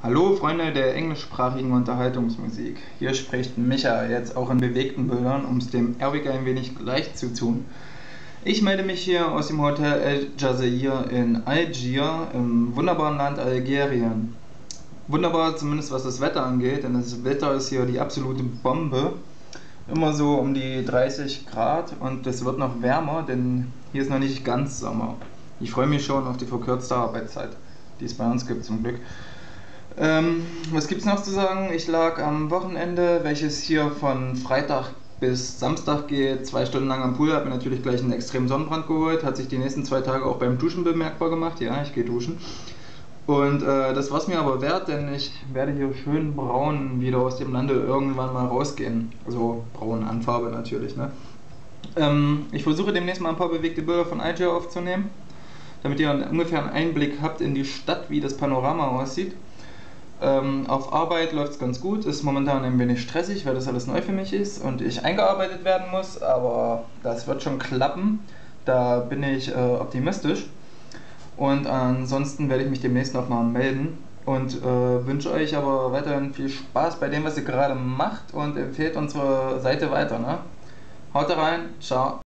Hallo Freunde der englischsprachigen Unterhaltungsmusik. Hier spricht Micha, jetzt auch in bewegten Bildern, um es dem Erwig ein wenig leicht zu tun. Ich melde mich hier aus dem Hotel El Jazeera in Algier im wunderbaren Land Algerien. Wunderbar zumindest was das Wetter angeht, denn das Wetter ist hier die absolute Bombe. Immer so um die 30 Grad und es wird noch wärmer, denn hier ist noch nicht ganz Sommer. Ich freue mich schon auf die verkürzte Arbeitszeit, die es bei uns gibt zum Glück. Ähm, was es noch zu sagen? Ich lag am Wochenende, welches hier von Freitag bis Samstag geht, zwei Stunden lang am Pool, habe mir natürlich gleich einen extremen Sonnenbrand geholt, hat sich die nächsten zwei Tage auch beim Duschen bemerkbar gemacht. Ja, ich gehe duschen. Und äh, das war es mir aber wert, denn ich werde hier schön braun wieder aus dem Lande irgendwann mal rausgehen. Also braun an Farbe natürlich. Ne? Ähm, ich versuche demnächst mal ein paar bewegte Bilder von Algier aufzunehmen, damit ihr ungefähr einen Einblick habt in die Stadt, wie das Panorama aussieht. Ähm, auf Arbeit läuft es ganz gut, ist momentan ein wenig stressig, weil das alles neu für mich ist und ich eingearbeitet werden muss, aber das wird schon klappen. Da bin ich äh, optimistisch. Und ansonsten werde ich mich demnächst nochmal melden und äh, wünsche euch aber weiterhin viel Spaß bei dem, was ihr gerade macht und empfehlt unsere Seite weiter. Ne? Haut rein, ciao.